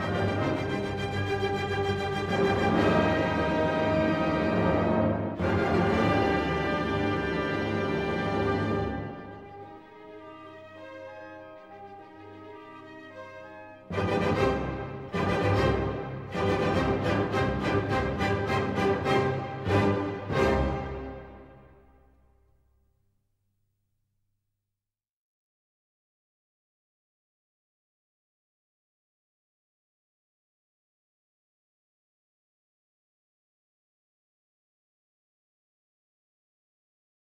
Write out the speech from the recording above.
you.